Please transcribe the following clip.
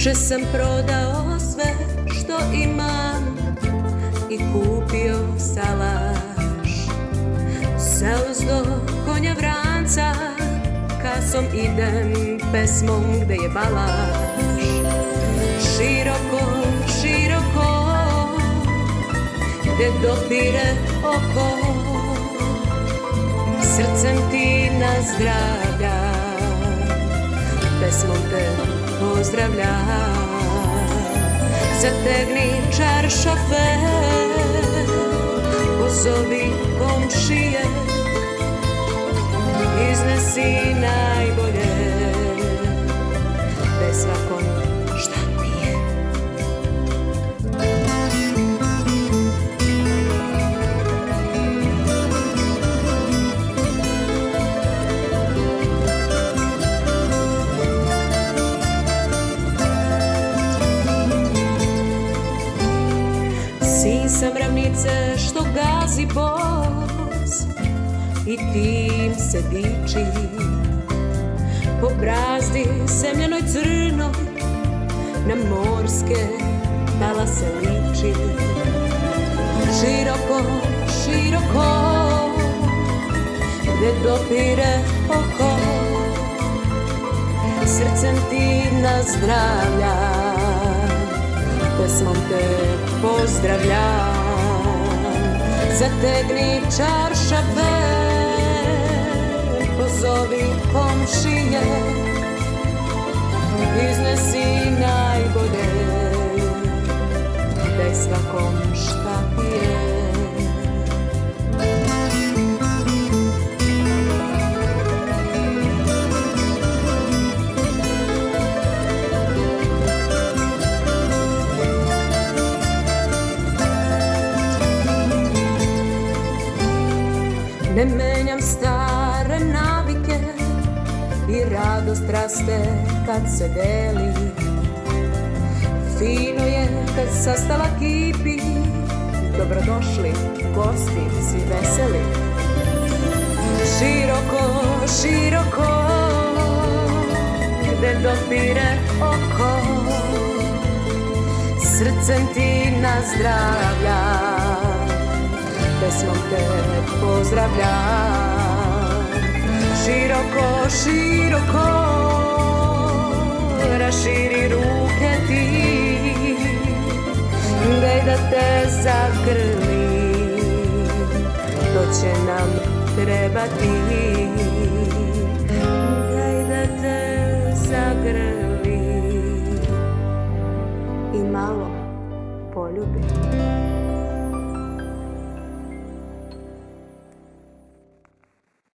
Juče sam prodao sve što imam i kupio salaš. Sa do konja vranca kasom idem pesmom gde je balaš. Široko, široko, gde dopire oko. Srcem ti nazdravlja, pesmom te pozdravlja. Zategni čaršafe Pozovi Iznesi najbolje. Bez svakom šta pije Sin sam ravnice što gazi bos I tim se diči. Po brazdi semljanoj crnoj Na morske talase liči. Široko, široko Gde dopire oko. Srcem ti nazdravlja pesmom te pozdravljam. Zategni pozovi komšije Iznesi najbolje, daj svakom šta pije Ne menjam stare navike i radost raste kad se deli. Fino je kad sastala kipi, dobrodošli gosti, svi veseli. Široko, široko, gde dopire oko Srcem ti nazdravlja pesmom te pozdravljam Široko, široko raširi ruke ti. Daj da te zagrli To će nam trebati. Daj da te zagrli I malo poljubi